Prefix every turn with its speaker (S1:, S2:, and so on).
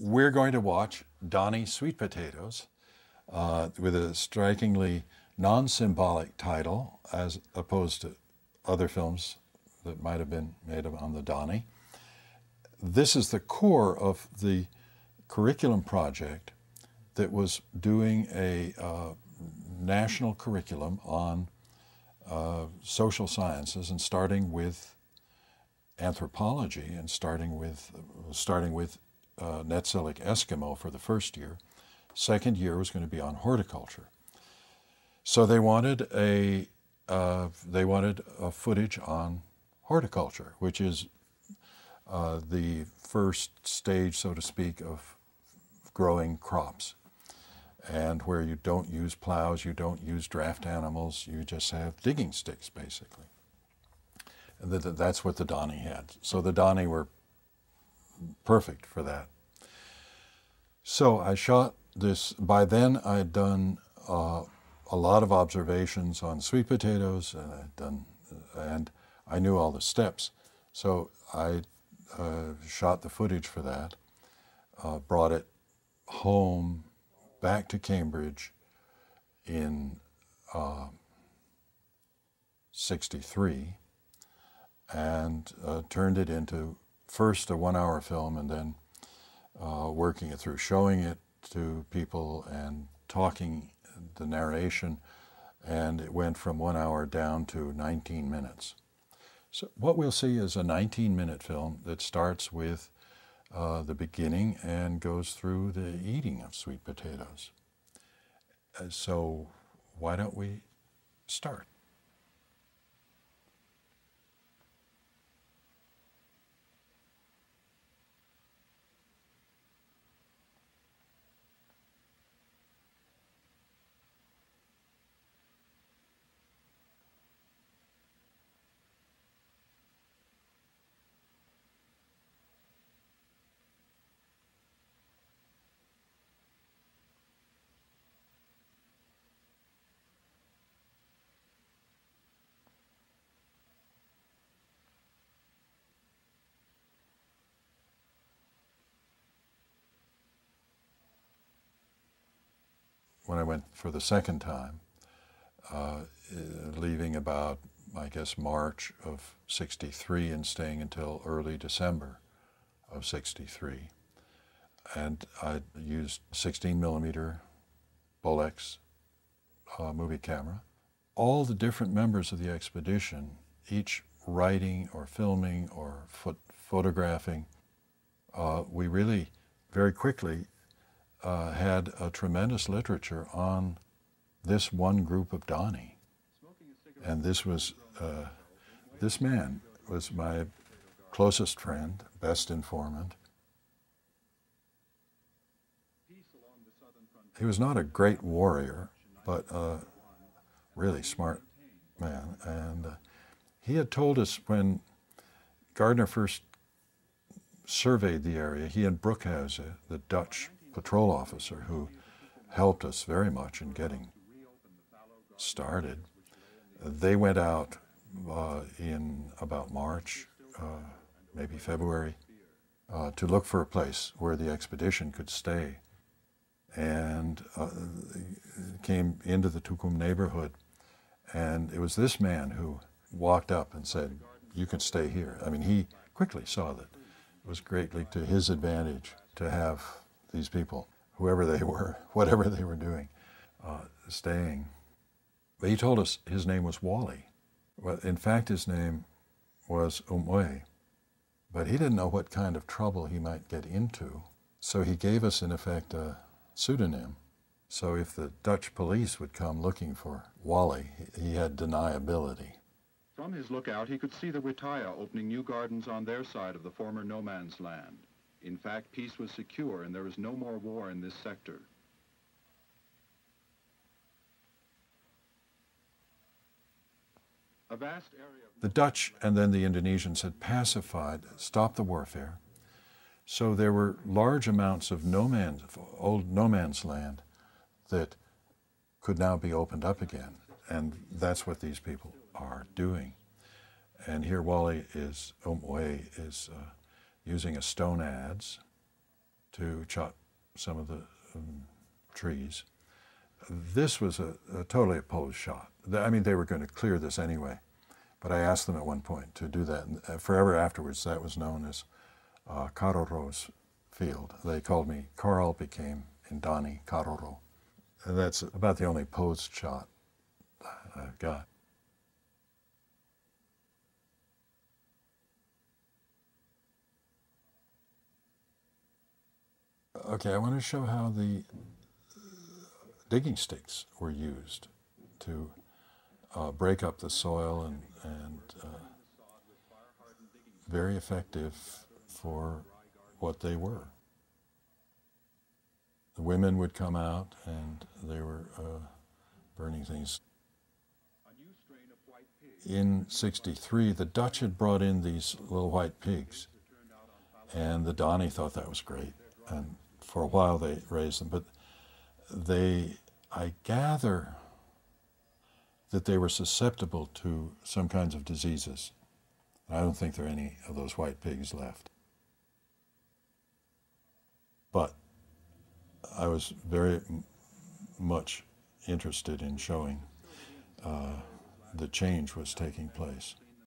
S1: We're going to watch Dani Sweet Potatoes uh, with a strikingly non symbolic title as opposed to other films that might have been made on the Dani. This is the core of the curriculum project that was doing a uh, national curriculum on uh, social sciences and starting with anthropology and starting with starting with uh, Netsilik Eskimo for the first year. Second year was going to be on horticulture. So they wanted a uh, they wanted a footage on horticulture, which is uh, the first stage, so to speak, of growing crops, and where you don't use plows, you don't use draft animals, you just have digging sticks, basically. And that's what the Dani had. So the Dani were perfect for that. So I shot this. By then, I had done uh, a lot of observations on sweet potatoes, and I'd done, and I knew all the steps. So I uh, shot the footage for that, uh, brought it home, back to Cambridge in '63, uh, and uh, turned it into first a one-hour film, and then uh, working it through, showing it to people and talking the narration, and it went from one hour down to 19 minutes. So what we'll see is a 19-minute film that starts with uh, the beginning and goes through the eating of sweet potatoes. Uh, so why don't we start? When I went for the second time, uh, leaving about, I guess, March of 63 and staying until early December of 63. And I used 16 millimeter Bolex uh, movie camera. All the different members of the expedition, each writing or filming or photographing, uh, we really very quickly uh, had a tremendous literature on this one group of Dani. And this was, uh, this man was my closest friend, best informant. He was not a great warrior, but a really smart man. And uh, he had told us when Gardner first surveyed the area, he and Broekhuizen, the Dutch patrol officer who helped us very much in getting started. They went out uh, in about March, uh, maybe February, uh, to look for a place where the expedition could stay. And uh, came into the Dugum neighborhood. And it was this man who walked up and said, You can stay here. I mean, he quickly saw that it was greatly to his advantage to have these people, whoever they were, whatever they were doing, uh, staying. But he told us his name was Wally. Well, in fact, his name was Umwe. But he didn't know what kind of trouble he might get into. So he gave us, in effect, a pseudonym. So if the Dutch police would come looking for Wally, he had deniability.
S2: From his lookout, he could see the Witaya opening new gardens on their side of the former no man's land. In fact, peace was secure and there was no more war in this sector.
S1: The Dutch and then the Indonesians had pacified, stopped the warfare. So there were large amounts of no man's, old no man's land that could now be opened up again. And that's what these people are doing. And here Wally is, Umwe is uh, using a stone adze to chop some of the um, trees. This was a, a, totally opposed shot. I mean, they were going to clear this anyway, but I asked them at one point to do that. And uh, forever afterwards, that was known as uh, Karoro's field. They called me, Karl became Indani Karoro. And that's about the only posed shot I've got. Okay, I want to show how the digging sticks were used to uh, break up the soil and, and uh, very effective for what they were. The women would come out and they were uh, burning things. In 63, the Dutch had brought in these little white pigs, and the Dani thought that was great. And for a while they raised them, but they, I gather that they were susceptible to some kinds of diseases. I don't think there are any of those white pigs left. But I was very much interested in showing uh, the change was taking place.